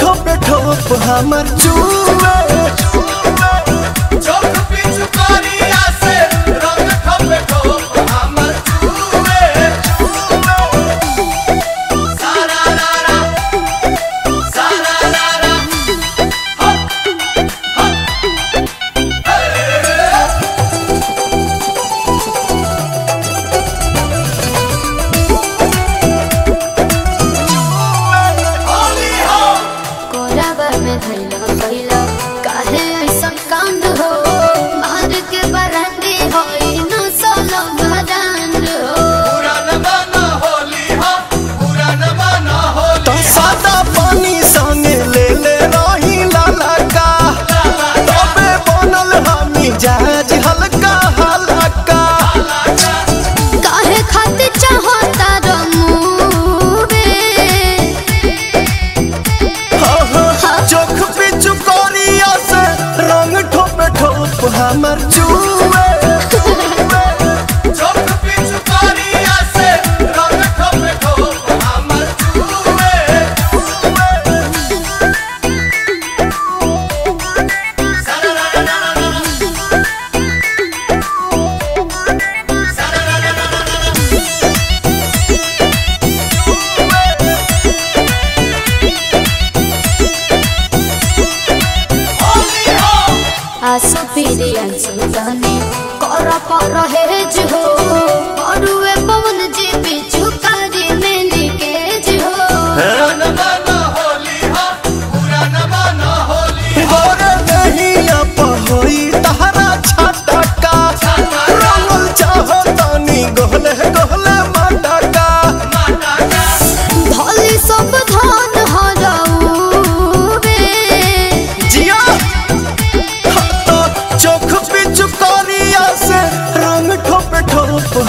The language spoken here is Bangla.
ठोपे ठोप हमर चूए हमर चूमर मेरी अंसुलानी कौरा कौरा है जो कौरुए